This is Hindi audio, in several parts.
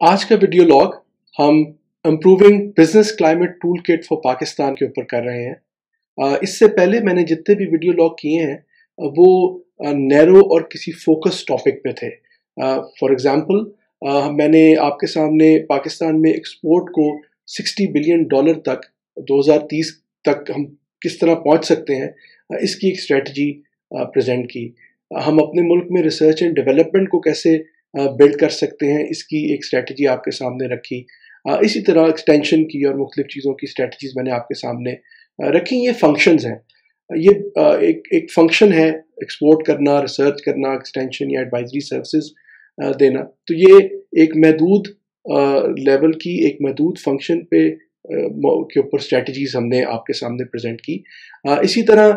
आज का वीडियो लॉग हम improving business climate tool kit for Pakistan के ऊपर कर रहे हैं। इससे पहले मैंने जितने भी वीडियो लॉग किए हैं, वो नैरो और किसी फोकस टॉपिक पे थे। फॉर एग्जांपल मैंने आपके सामने पाकिस्तान में एक्सपोर्ट को 60 बिलियन डॉलर तक 2030 तक हम किस तरह पहुँच सकते हैं इसकी एक स्ट्रेटजी प्रेजेंट की। हम अपने मुल्क में रिसर्च एंड डेवलपमेंट को कैसे बिल्ड कर सकते हैं। इसकी एक स्ट्रेटजी आपके सामने रखी। इसी तरह एक्सटेंशन की और मुख्तलिफ़ चीज़ों की स्ट्रेटजीज मैंने आपके सामने रखी। ये फ़ंक्शंस हैं। ये एक एक फ़ंक्शन है एक्सपोर्ट करना रिसर्च करना एक्सटेंशन या एडवाइजरी सर्विसेज़ देना। तो ये एक महदूद लेवल की एक महदूद फ़ंक्शन पे के ऊपर स्ट्रेटजीज हमने आपके सामने प्रेजेंट की। इसी तरह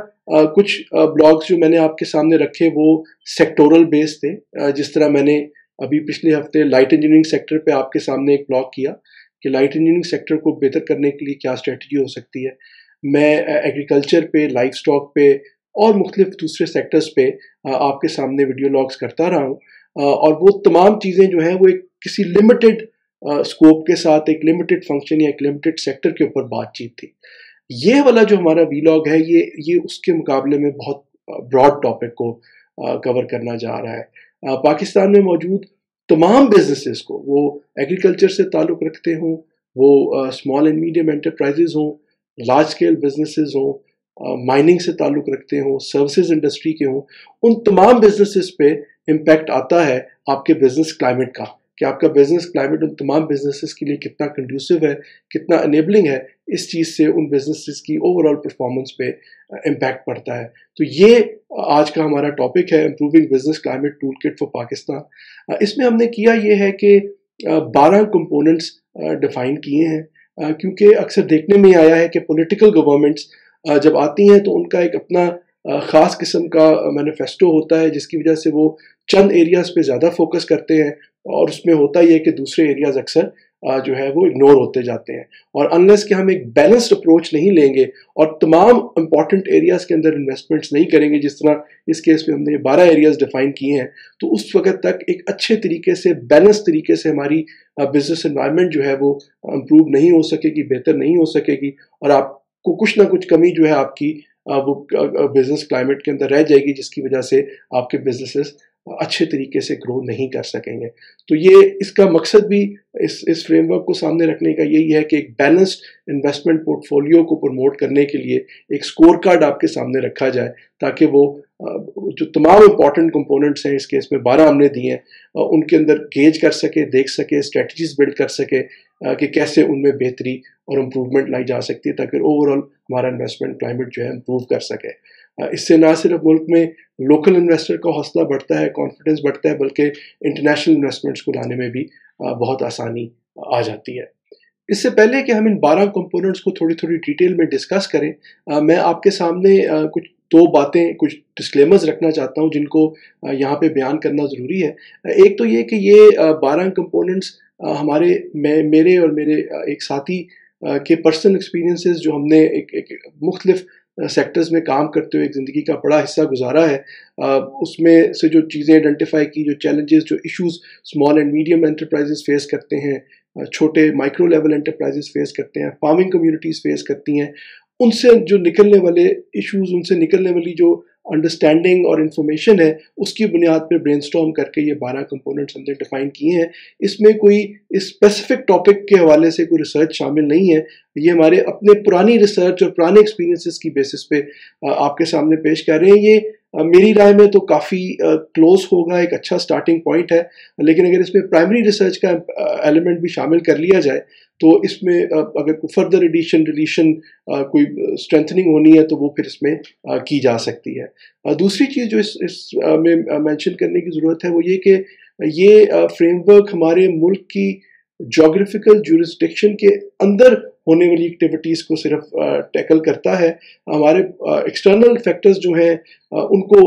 कुछ ब्लॉग्स जो मैंने आपके सामने रखे वो सेक्टोरल बेस थे। जिस तरह मैंने अभी पिछले हफ़्ते लाइट इंजीनियरिंग सेक्टर पे आपके सामने एक ब्लॉग किया कि लाइट इंजीनियरिंग सेक्टर को बेहतर करने के लिए क्या स्ट्रेटजी हो सकती है। मैं एग्रीकल्चर पे लाइफ स्टॉक पे और मुख्तलिफ़ दूसरे सेक्टर्स पे आपके सामने वीडियो लॉग्स करता रहा हूँ। और वो तमाम चीज़ें जो हैं वो एक किसी लिमिटेड स्कोप के साथ, एक लिमिटेड फ़ंक्शन या एक लिमिटेड सेक्टर के ऊपर बातचीत थी। ये वाला जो हमारा वीलॉग है, ये ये उसके मुकाबले में बहुत ब्रॉड टॉपिक को कवर करना जा रहा है। पाकिस्तान में मौजूद तमाम बिजनेसेस को, वो एग्रीकल्चर से ताल्लुक़ रखते हों, वो स्मॉल एंड मीडियम एंटरप्राइजेज हों लार्ज स्केल बिजनेसेस हों माइनिंग से ताल्लुक़ रखते हों सर्विसेज़ इंडस्ट्री के हों, उन तमाम बिजनेसेस पे इम्पैक्ट आता है आपके बिज़नेस क्लाइमेट का। कि आपका बिज़नेस क्लाइमेट उन तमाम बिजनेसेस के लिए कितना कंड्यूसिव है, कितना अनेबलिंग है, इस चीज़ से उन बिजनेसेस की ओवरऑल परफॉर्मेंस पे इम्पैक्ट पड़ता है। तो ये आज का हमारा टॉपिक है improving business climate tool kit for Pakistan इसमें हमने किया ये है कि बारह कंपोनेंट्स डिफाइन किए हैं। क्योंकि अक्सर देखने में आया है कि पॉलिटिकल गवर्नमेंट्स जब आती हैं तो उनका एक अपना ख़ास किस्म का मैनिफेस्टो होता है, जिसकी वजह से वो चंद एरियाज़ पे ज़्यादा फोकस करते हैं और उसमें होता ही है कि दूसरे एरियाज़ अक्सर जो है वो इग्नोर होते जाते हैं। और अनलेस कि हम एक बैलेंस्ड अप्रोच नहीं लेंगे और तमाम इंपॉर्टेंट एरियाज़ के अंदर इन्वेस्टमेंट्स नहीं करेंगे, जिस तरह इस केस में हमने बारह एरियाज़ डिफाइन किए हैं तो उस वक्त तक एक अच्छे तरीके से बैलेंस तरीके से हमारी बिज़नेस इन्वायरमेंट जो है वो इम्प्रूव नहीं हो सकेगी, बेहतर नहीं हो सकेगी और आपको कुछ ना कुछ कमी जो है आपकी वो बिज़नेस क्लाइमेट के अंदर रह जाएगी, जिसकी वजह से आपके बिजनेसेस अच्छे तरीके से ग्रो नहीं कर सकेंगे। तो ये इसका मकसद भी इस इस फ्रेमवर्क को सामने रखने का यही है कि एक बैलेंस्ड इन्वेस्टमेंट पोर्टफोलियो को प्रमोट करने के लिए एक स्कोर कार्ड आपके सामने रखा जाए, ताकि वो जो तमाम इंपॉर्टेंट कंपोनेंट्स हैं, इस केस में बारह हमने दिए हैं उनके अंदर गेज कर सके, देख सके स्ट्रेटजीज बिल्ड कर सके कि कैसे उनमें बेहतरी और इम्प्रूवमेंट लाई जा सकती है, ताकि ओवरऑल हमारा इन्वेस्टमेंट क्लाइमेट जो है इम्प्रूव कर सके। इससे ना सिर्फ़ मुल्क में लोकल इन्वेस्टर का हौसला बढ़ता है कॉन्फिडेंस बढ़ता है, बल्कि इंटरनेशनल इन्वेस्टमेंट्स को लाने में भी बहुत आसानी आ जाती है। इससे पहले कि हम इन बारह कंपोनेंट्स को थोड़ी थोड़ी डिटेल में डिस्कस करें मैं आपके सामने कुछ दो बातें, कुछ डिस्क्लेमर्स रखना चाहता हूँ, जिनको यहाँ पे बयान करना ज़रूरी है। एक तो ये कि ये बारह कंपोनेंट्स हमारे, मैं, मेरे और मेरे एक साथी के पर्सनल एक्सपीरियंसेस जो हमने एक, एक मुख्तलिफ़ सेक्टर्स में काम करते हुए एक ज़िंदगी का बड़ा हिस्सा गुजारा है उसमें से जो चीज़ें आइडेंटिफाई की जो चैलेंजेस जो issues small and medium enterprises face करते हैं छोटे माइक्रो लेवल एंटरप्राइजेस फेस करते हैं फ़ार्मिंग कम्युनिटीज़ फेस करती हैं उनसे जो निकलने वाले इश्यूज़ उनसे निकलने वाली जो अंडरस्टैंडिंग और इन्फॉर्मेशन है, उसकी बुनियाद पर ब्रेन करके ये बारह कंपोनेंट्स हमने डिफाइन किए हैं। इसमें कोई स्पेसिफिक टॉपिक के हवाले से कोई रिसर्च शामिल नहीं है। ये हमारे अपने पुरानी रिसर्च और पुराने एक्सपीरियंसेस की बेसिस पे आपके सामने पेश कर रहे हैं। ये मेरी राय में तो काफ़ी क्लोज होगा एक अच्छा स्टार्टिंग पॉइंट है। लेकिन अगर इसमें प्राइमरी रिसर्च का एलिमेंट भी शामिल कर लिया जाए तो इसमें अगर कोई फर्दर एडिशन डिलीशन कोई स्ट्रेंथनिंग होनी है तो वो फिर इसमें की जा सकती है। दूसरी चीज़ जो इस, इस में मेंशन करने की ज़रूरत है वो ये कि ये फ्रेमवर्क हमारे मुल्क की जोग्राफिकल जुरिस्डिक्शन के अंदर होने वाली एक्टिविटीज़ को सिर्फ़ टैकल करता है। हमारे एक्सटर्नल फैक्टर्स जो हैं उनको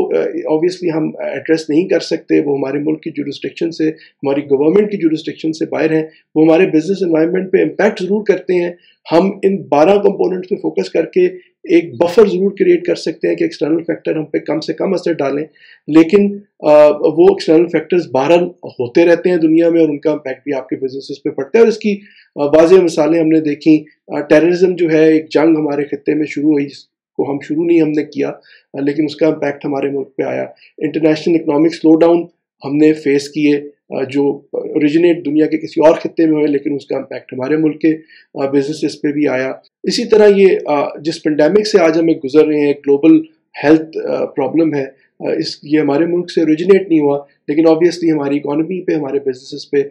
ऑब्वियसली हम एड्रेस नहीं कर सकते। वो हमारे मुल्क की जुरिस्डिक्शन से, हमारी गवर्नमेंट की जुरिस्डिक्शन से बाहर हैं। वो हमारे बिज़नेस इन्वायरमेंट पे इम्पैक्ट ज़रूर करते हैं। हम इन बारह कंपोनेंट्स पे फोकस करके एक बफर ज़रूर क्रिएट कर सकते हैं कि एक्सटर्नल फैक्टर हम पे कम से कम असर डालें। लेकिन वो एक्सटर्नल फैक्टर्स बहरहाल होते रहते हैं दुनिया में और उनका इम्पैक्ट भी आपके बिज़नेस पे पड़ता है। और इसकी वाज मिसालें हमने देखी। टेररिज्म जो है, एक जंग हमारे खत्े में शुरू हुई को हम शुरू नहीं हमने किया लेकिन उसका इम्पैक्ट हमारे मुल्क पे आया। इंटरनेशनल इकनॉमिक स्लो डाउन हमने फेस किए जो ओरिजिनेट दुनिया के किसी और खत्े में हुए, लेकिन उसका इम्पैक्ट हमारे मुल्क के बिज़नेस पे भी आया। इसी तरह ये जिस पेंडेमिक से आज हमें गुजर रहे हैं ग्लोबल हेल्थ प्रॉब्लम है इस, ये हमारे मुल्क से ओरिजिनेट नहीं हुआ, लेकिन ऑब्वियसली हमारी इकोनॉमी पे, हमारे बिज़नेस पे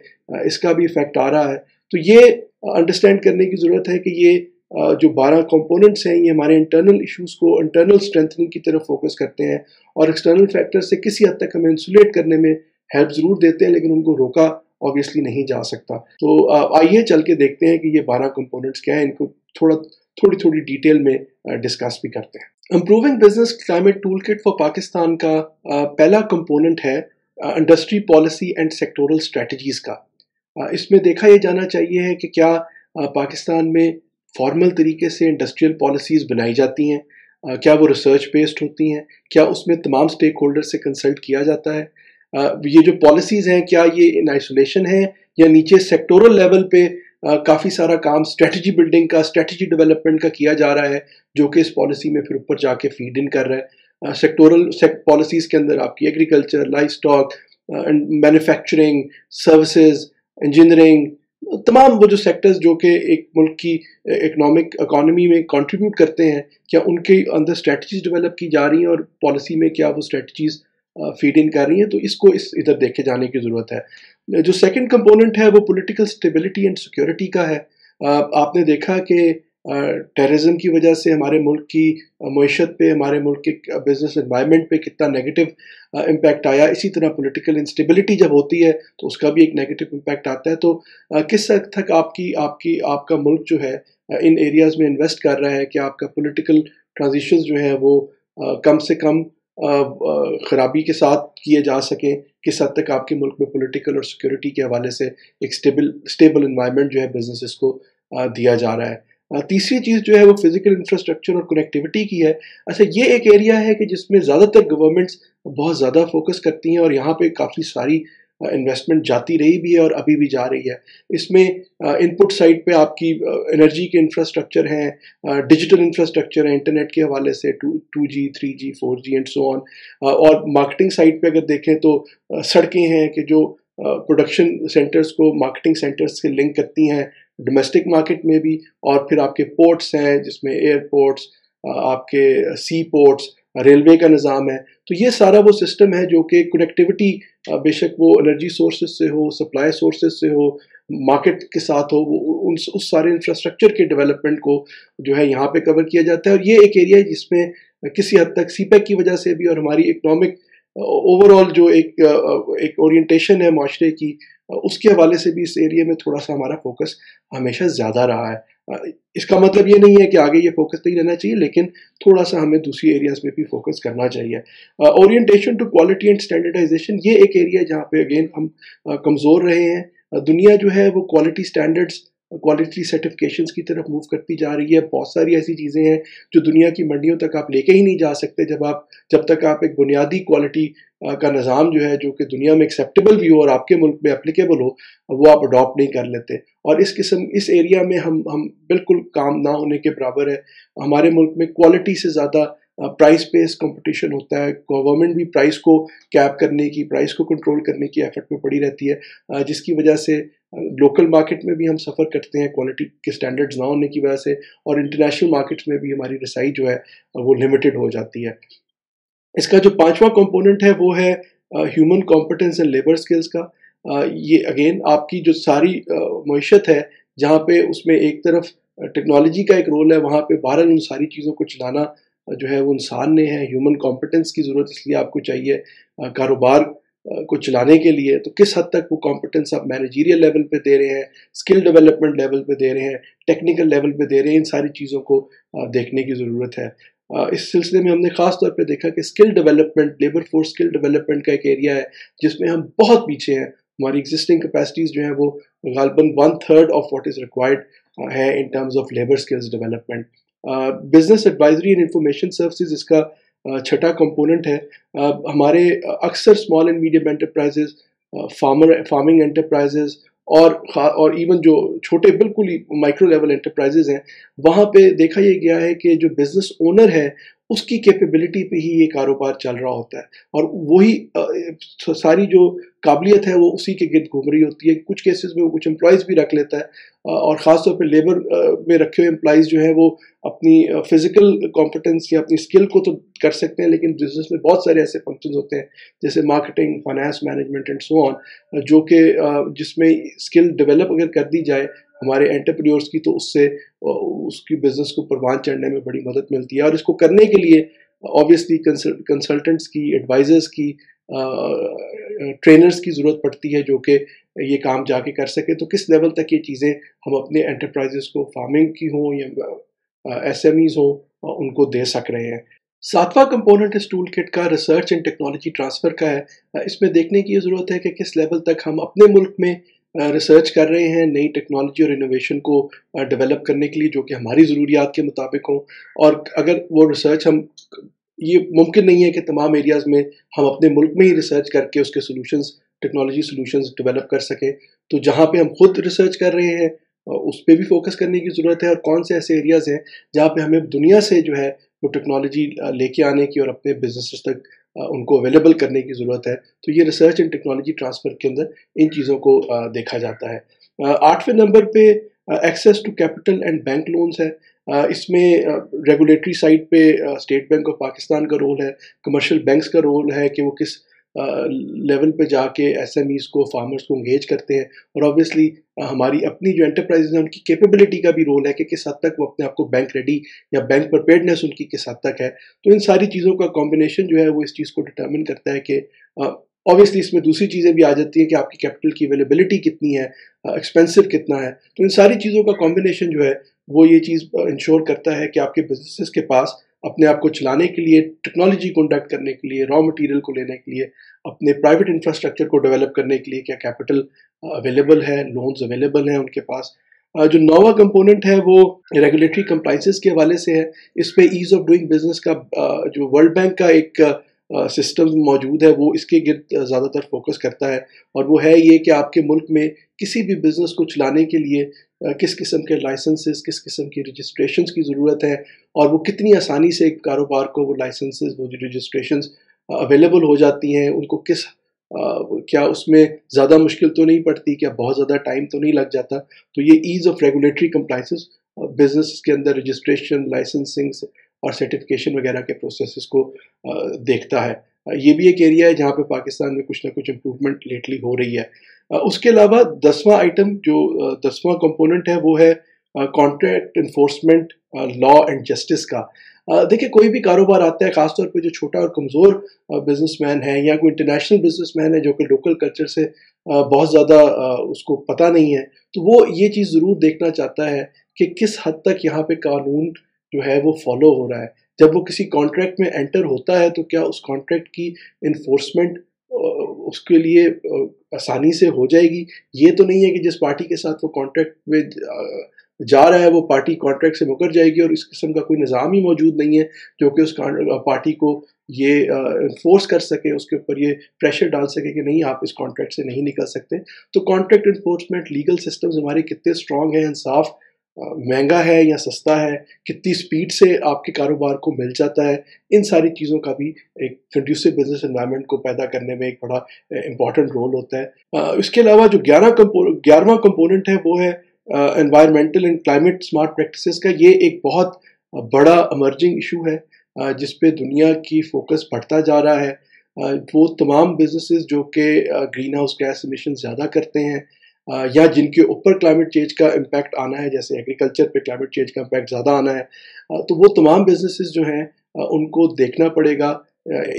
इसका भी इफ़ेक्ट आ रहा है। तो ये अंडरस्टैंड करने की ज़रूरत है कि ये जो बारह कंपोनेंट्स हैं, ये हमारे इंटरनल इश्यूज़ को इंटरनल स्ट्रेंथनिंग की तरफ़ फोकस करते हैं और एक्सटर्नल फैक्टर से किसी हद तक हमें इंसुलेट करने में हेल्प ज़रूर देते हैं, लेकिन उनको रोका ऑब्वियसली नहीं जा सकता। तो आइए चल के देखते हैं कि ये बारह कंपोनेंट्स क्या है, इनको थोड़ा थोड़ी थोड़ी डिटेल में डिस्कस भी करते हैं। Improving business climate tool kit for Pakistan का पहला कंपोनेंट है industry policy and sectoral strategies का। इसमें देखा यह जाना चाहिए है कि क्या पाकिस्तान में फॉर्मल तरीके से इंडस्ट्रियल पॉलिसीज़ बनाई जाती हैं क्या वो रिसर्च बेस्ड होती हैं, क्या उसमें तमाम स्टेक होल्डर से कंसल्ट किया जाता है ये जो पॉलिसीज़ हैं, क्या ये इन आइसोलेशन है? या नीचे सेक्टोरल लेवल पे काफ़ी सारा काम स्ट्रेटजी बिल्डिंग का स्ट्रेटजी डेवलपमेंट का किया जा रहा है, जो कि इस पॉलिसी में फिर ऊपर जाके फ़ीड इन कर रहा है। सेक्टोरल पॉलिसीज़ के अंदर आपकी agriculture livestock manufacturing services engineering तमाम वो जो सेक्टर्स जो कि एक मुल्क की इकोनॉमिक इकॉनमी में कंट्रीब्यूट करते हैं, क्या उनके अंदर स्ट्रेटजीज डेवलप की जा रही हैं और पॉलिसी में क्या वो स्ट्रेटजीज फ़ीड इन कर रही हैं तो इसको इस, इधर देखे जाने की ज़रूरत है। जो सेकंड कंपोनेंट है, वो पॉलिटिकल स्टेबिलिटी एंड सिक्योरिटी का है। आपने देखा कि टेररिज्म की वजह से हमारे मुल्क की मीशत पे, हमारे मुल्क के बिज़नेस इन्वायरमेंट पे कितना नेगेटिव इम्पैक्ट आया। इसी तरह पॉलिटिकल इंस्टेबिलिटी जब होती है तो उसका भी एक नेगेटिव इम्पैक्ट आता है। तो किस हद तक आपकी आपकी, आपका मुल्क जो है इन एरियाज़ में इन्वेस्ट कर रहा है कि आपका पोलिटिकल ट्रांजिशन जो है, वो कम से कम ख़राबी के साथ किए जा सकें, किस हद तक आपके मुल्क में पॉलिटिकल और सिक्योरिटी के हवाले से एक स्टेबल स्टेबल इन्वायरमेंट जो है बिज़नेस को दिया जा रहा है। तीसरी चीज़ जो है वो फ़िज़िकल इंफ्रास्ट्रक्चर और कनेक्टिविटी की है। अच्छा ये एक एरिया है कि जिसमें ज़्यादातर गवर्नमेंट्स बहुत ज़्यादा फोकस करती हैं और यहाँ पे काफ़ी सारी इन्वेस्टमेंट जाती रही भी है और अभी भी जा रही है। इसमें इनपुट साइड पे आपकी एनर्जी के इंफ्रास्ट्रक्चर हैं डिजिटल इंफ्रास्ट्रक्चर है इंटरनेट के हवाले से, two two G three G four G and so on और मार्केटिंग साइड पे अगर देखें तो सड़कें हैं कि जो प्रोडक्शन सेंटर्स को मार्केटिंग सेंटर्स से लिंक करती हैं डोमेस्टिक मार्केट में भी, और फिर आपके पोर्ट्स हैं जिसमें एयरपोर्ट्स आपके सी पोर्ट्स रेलवे का निज़ाम है। तो ये सारा वो सिस्टम है जो कि कनेक्टिविटी बेशक वो एनर्जी सोर्सेज से हो सप्लाई सोर्सेज से हो मार्केट के साथ हो, वो उन, उस सारे इंफ्रास्ट्रक्चर के डेवलपमेंट को जो है यहाँ पे कवर किया जाता है। और ये एक एरिया है जिसमें किसी हद तक सी की वजह से भी और हमारी इकनॉमिक ओवरऑल जो एक एक ओरिएंटेशन है माशरे की उसके हवाले से भी इस एरिया में थोड़ा सा हमारा फोकस हमेशा ज़्यादा रहा है। इसका मतलब ये नहीं है कि आगे ये फोकस नहीं रहना चाहिए, लेकिन थोड़ा सा हमें दूसरी एरियाज़ में भी फोकस करना चाहिए। Orientation to quality and standardisation ये एक एरिया जहाँ पे अगेन हम कमज़ोर रहे हैं। दुनिया जो है वो क्वालिटी स्टैंडर्ड्स क्वालिटी सर्टिफिकेशन की तरफ़ मूव करती जा रही है। बहुत सारी ऐसी चीज़ें हैं जो दुनिया की मंडियों तक आप लेके ही नहीं जा सकते जब आप, जब तक आप एक बुनियादी क्वालिटी का निज़ाम जो है, जो कि दुनिया में एक्सेप्टेबल भी हो और आपके मुल्क में एप्लीकेबल हो वो आप अडॉप्ट नहीं कर लेते। और इस किस्म, इस एरिया में हम हम बिल्कुल काम ना होने के बराबर है। हमारे मुल्क में क्वालिटी से ज़्यादा प्राइस बेस्ड कंपटीशन होता है। गवर्नमेंट भी प्राइस को कैप करने की प्राइस को कंट्रोल करने की एफर्ट में पड़ी रहती है। जिसकी वजह से लोकल मार्केट में भी हम सफ़र करते हैं क्वालिटी के स्टैंडर्ड्स ना होने की वजह से। और इंटरनेशनल मार्केट्स में भी हमारी रसाई जो है, वो लिमिटेड हो जाती है। इसका जो पांचवा कंपोनेंट है, वो है human competence and labour skills का। ये अगेन आपकी जो सारी मीशत है, जहाँ पे उसमें एक तरफ़ टेक्नोलॉजी का एक रोल है, वहाँ पे बहरहाल उन सारी चीज़ों को चलाना जो है वो इंसान ने है। ह्यूमन कॉम्पिटेंस की ज़रूरत इसलिए आपको चाहिए कारोबार को चलाने के लिए। तो किस हद तक वो कॉम्पिटेंस आप मैनेजीरियल लेवल पे दे रहे हैं स्किल डेवलपमेंट लेवल पे दे रहे हैं टेक्निकल लेवल पे दे रहे हैं, इन सारी चीज़ों को देखने की ज़रूरत है। इस सिलसिले में हमने ख़ास तौर पे देखा कि skill development labour force skill development का एक एरिया है, जिसमें हम बहुत पीछे हैं। हमारी एग्जिस्टिंग कैपेसिटीज़ जो हैं, वो गालबन one third of what is required है in terms of labour skills development business advisory and information services इसका छठा कंपोनेंट है। हमारे अक्सर small and medium enterprises farmer farming enterprises और और इवन जो छोटे बिल्कुल ही माइक्रो लेवल एंटरप्राइजेज हैं, वहाँ पे देखा ये गया है कि जो बिज़नेस ओनर है उसकी कैपेबिलिटी पे ही ये कारोबार चल रहा होता है। और वही सारी जो काबिलियत है वो उसी के गिर्द घूम रही होती है कुछ केसेस में वो कुछ एम्प्लॉयज़ भी रख लेता है और ख़ासतौर पे लेबर में रखे हुए एम्प्लॉयज़ जो है वो अपनी फ़िज़िकल कॉम्पिटेंस या अपनी स्किल को तो कर सकते हैं, लेकिन बिज़नेस में बहुत सारे ऐसे फ़ंक्शन होते हैं, जैसे marketing finance management and so on जो कि जिसमें स्किल डेवलप अगर कर दी जाए हमारे एंटरप्रेन्योर्स की तो उससे उसकी बिज़नेस को परवान चढ़ने में बड़ी मदद मिलती है। और इसको करने के लिए ऑब्वियसली कंसल्टेंट्स की एडवाइज़र्स की ट्रेनर्स की ज़रूरत पड़ती है जो कि ये काम जाके कर सके। तो किस लेवल तक ये चीज़ें हम अपने एंटरप्राइजेस को फ़ार्मिंग की हों या एस एम ईज़ हों उनको दे सक रहे हैं। सातवां कंपोनेंट इस टूल किट का रिसर्च एंड टेक्नोलॉजी ट्रांसफ़र का है। इसमें देखने की ज़रूरत है कि किस लेवल तक हम अपने मुल्क में रिसर्च कर रहे हैं नई टेक्नोलॉजी और इनोवेशन को डेवलप करने के लिए, जो कि हमारी ज़रूरियात के मुताबिक हों। और अगर वो रिसर्च हम, ये मुमकिन नहीं है कि तमाम एरियाज़ में हम अपने मुल्क में ही रिसर्च करके उसके सोलूशंस टेक्नोलॉजी सोलूशंस डेवलप कर सकें। तो जहाँ पे हम खुद रिसर्च कर रहे हैं उस पर भी फोकस करने की ज़रूरत है। और कौन से ऐसे एरियाज़ हैं जहाँ पे हमें दुनिया से जो है वो टेक्नोलॉजी लेके आने की और अपने बिज़नेस तक उनको अवेलेबल करने की ज़रूरत है। तो ये रिसर्च एंड टेक्नोलॉजी ट्रांसफ़र के अंदर इन चीज़ों को देखा जाता है। आठवें नंबर पे access to capital and bank loans है। इसमें रेगुलेटरी साइड पे स्टेट बैंक ऑफ़ पाकिस्तान का रोल है कमर्शियल बैंक्स का रोल है कि वो किस लेवल पे जाके एस को फार्मर्स को इंगेज करते हैं और ऑब्वियसली हमारी अपनी जो एंटरप्राइज है, उनकी कैपेबिलिटी का भी रोल है कि किस हद तक वो अपने आप को बैंक रेडी या बैंक प्रिपेयर्डनेस उनकी किस हद तक है। तो इन सारी चीज़ों का कॉम्बिनेशन जो है, वो इस चीज़ को डिटर्मिन करता है कि ऑब्वियसली इसमें दूसरी चीज़ें भी आ जाती हैं कि आपकी कैपिटल की अवेलेबिलिटी कितनी है एक्सपेंसिव कितना है। तो इन सारी चीज़ों का कॉम्बिनेशन जो है, वो ये चीज़ इंश्योर करता है कि आपके बिज़नेस के पास अपने आप को चलाने के लिए टेक्नोलॉजी कॉन्डक्ट करने के लिए रॉ मटेरियल को लेने के लिए, अपने प्राइवेट इंफ्रास्ट्रक्चर को डेवलप करने के लिए क्या कैपिटल अवेलेबल है लोन्स अवेलेबल हैं उनके पास। जो नोवा कंपोनेंट है वो रेगुलेटरी कंप्लाइंसेस के हवाले से है। इस पर ईज़ ऑफ़ डूइंग बिज़नेस का जो वर्ल्ड बैंक का एक सिस्टम मौजूद है वो इसके गिर्द ज़्यादातर फोकस करता है। और वो है ये कि आपके मुल्क में किसी भी बिज़नेस को चलाने के लिए किस किस्म के लाइसेंसेस किस किस्म की रजिस्ट्रेशन की ज़रूरत है और वो कितनी आसानी से एक कारोबार को वो लाइसेंसेस वो रजिस्ट्रेशन अवेलेबल हो जाती हैं उनको किस आ, क्या उसमें ज़्यादा मुश्किल तो नहीं पड़ती क्या बहुत ज़्यादा टाइम तो नहीं लग जाता? तो ये ease of regulatory compliances business के अंदर रजिस्ट्रेशन लाइसेंसिंग और सर्टिफिकेशन वगैरह के प्रोसेस को देखता है। ये भी एक एरिया है जहाँ पे पाकिस्तान में कुछ ना कुछ इम्प्रूवमेंट लेटली हो रही है। उसके अलावा दसवां आइटम जो दसवां कंपोनेंट है वो है contract enforcement law and justice का। देखिए, कोई भी कारोबार आता है, खासतौर पे जो छोटा और कमज़ोर बिजनेसमैन है या कोई इंटरनेशनल बिजनेसमैन है जो कि लोकल कल्चर से बहुत ज़्यादा उसको पता नहीं है तो वो ये चीज़ ज़रूर देखना चाहता है कि किस हद तक यहाँ पे कानून जो है वो फॉलो हो रहा है। जब वो किसी कॉन्ट्रैक्ट में एंटर होता है तो क्या उस कॉन्ट्रैक्ट की इन्फोर्समेंट उसके लिए आसानी से हो जाएगी? ये तो नहीं है कि जिस पार्टी के साथ वो कॉन्ट्रैक्ट में जा रहा है, वो पार्टी कॉन्ट्रैक्ट से मुकर जाएगी और इस किस्म का कोई निज़ाम ही मौजूद नहीं है, जो कि उस पार्टी को ये इन्फोर्स कर सके, उसके ऊपर ये प्रेशर डाल सके कि नहीं, आप इस कॉन्ट्रैक्ट से नहीं निकल सकते। तो कॉन्ट्रैक्ट इन्फोर्समेंट लीगल सिस्टम्स हमारे कितने स्ट्रॉन्ग हैं, इंसाफ महँगा है या सस्ता है, कितनी स्पीड से आपके कारोबार को मिल जाता है, इन सारी चीज़ों का भी एक कंड्यूसिव बिज़नेस इन्वायरमेंट को पैदा करने में एक बड़ा इंपॉर्टेंट रोल होता है। इसके अलावा जो ग्यारह कंपो ग्यारहवा कंपोनेंट है, वो है environmental and climate smart practices का। ये एक बहुत बड़ा अमर्जिंग इशू है जिस पे दुनिया की फोकस बढ़ता जा रहा है। वो तमाम बिजनेसेस जो कि ग्रीन हाउस गैस एमिशन ज़्यादा करते हैं या जिनके ऊपर क्लाइमेट चेंज का इम्पैक्ट आना है, जैसे एग्रीकल्चर पे क्लाइमेट चेंज का इम्पैक्ट ज़्यादा आना है तो वो तमाम बिजनेसेस जो हैं उनको देखना पड़ेगा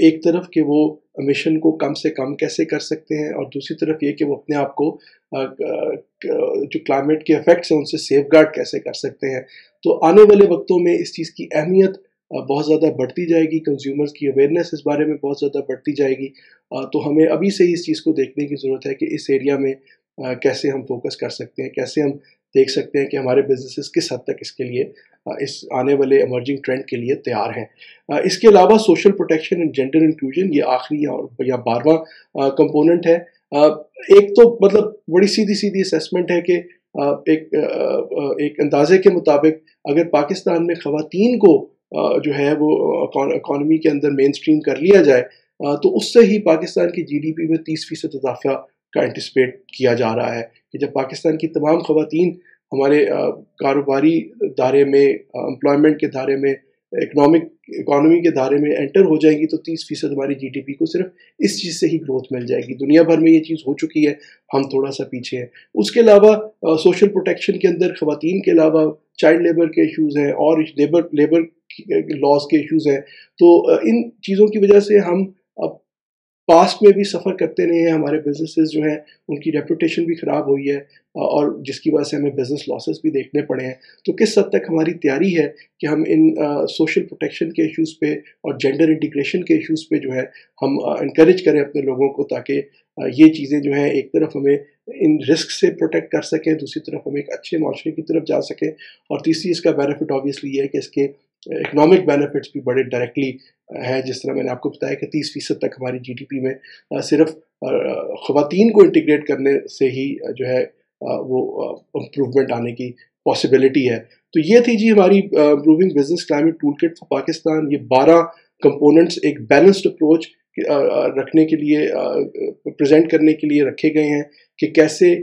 एक तरफ़ कि वो मिशन को कम से कम कैसे कर सकते हैं और दूसरी तरफ़ ये कि वो अपने आप को जो क्लाइमेट के इफ़ेक्ट्स हैं, उनसे सेफ़ कैसे कर सकते हैं। तो आने वाले वक्तों में इस चीज़ की अहमियत बहुत ज़्यादा बढ़ती जाएगी कंज्यूमर्स की अवेयरनेस इस बारे में बहुत ज़्यादा बढ़ती जाएगी। तो हमें अभी से ही इस चीज़ को देखने की ज़रूरत है कि इस एरिया में कैसे हम फोकस कर सकते हैं, कैसे हम देख सकते हैं कि हमारे बिजनेसेस किस हद तक इसके लिए इस आने वाले इमर्जिंग ट्रेंड के लिए तैयार हैं। इसके अलावा social protection and gender inclusion ये आखिरी और या बारवा कंपोनेंट है। एक तो मतलब बड़ी सीधी सीधी असेसमेंट है कि एक एक अंदाजे के मुताबिक अगर पाकिस्तान में ख़वातीन को जो है वो इकॉनमी के अंदर मेन स्ट्रीम कर लिया जाए तो उससे ही पाकिस्तान की जीडीपी में तीस फ़ीसद इजाफा का एंटिसपेट किया जा रहा है कि जब पाकिस्तान की तमाम खवतिन हमारे कारोबारी दायरे में एम्प्लॉयमेंट के दायरे में इकनॉमिक इकॉनमी के दायरे में एंटर हो जाएँगी तो तीस फ़ीसद हमारी जीडीपी को सिर्फ़ इस चीज़ से ही ग्रोथ मिल जाएगी। दुनिया भर में ये चीज़ हो चुकी है, हम थोड़ा सा पीछे हैं। उसके अलावा सोशल प्रोटेक्शन के अंदर खातन के अलावा चाइल्ड लेबर के इश्यूज़ हैं और लेबर लेबर लॉज के इश्यूज़ हैं। तो इन चीज़ों की वजह से हम अब पास्ट में भी सफ़र करते रहे हैं, हमारे बिजनेसेस जो हैं, उनकी रेपुटेशन भी ख़राब हुई है और जिसकी वजह से हमें बिज़नेस लॉसेस भी देखने पड़े हैं। तो किस हद तक हमारी तैयारी है कि हम इन सोशल प्रोटेक्शन के इश्यूज़ पे और जेंडर इंटीग्रेशन के इश्यूज़ पे जो है, हम इनक्रेज करें अपने लोगों को ताकि ये चीज़ें जो हैं, एक तरफ़ हमें इन रिस्क से प्रोटेक्ट कर सकें, दूसरी तरफ़ हम एक अच्छे माशरे की तरफ़ जा सकें। और तीसरी इसका बेनिफिट ऑब्वियसली है कि इसके इकनॉमिक बेनिफिट्स भी बड़े डायरेक्टली है, जिस तरह मैंने आपको बताया कि तीस फ़ीसद तक हमारी जीडीपी में सिर्फ़ ख़वातीन को इंटीग्रेट करने से ही जो है वो इम्प्रूवमेंट आने की पॉसिबिलिटी है। तो ये थी जी हमारी improving business climate tool kit for Pakistan ये बारह कंपोनेंट्स एक बैलेंस्ड अप्रोच रखने के लिए प्रेजेंट करने के लिए रखे गए हैं कि कैसे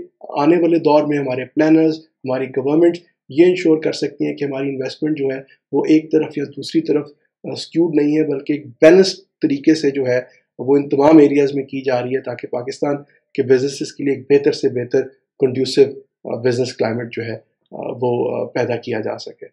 आने वाले दौर में हमारे प्लानर्स हमारी गवर्नमेंट ये इंश्योर कर सकती हैं कि हमारी इन्वेस्टमेंट जो है, वो एक तरफ़ या दूसरी तरफ़ स्क्यूड नहीं है, बल्कि एक बैलेंस तरीके से जो है, वो इन तमाम एरियाज़ में की जा रही है ताकि पाकिस्तान के बिज़नेस के लिए एक बेहतर से बेहतर कंड्यूसिव बिज़नेस क्लाइमेट जो है वो पैदा किया जा सके।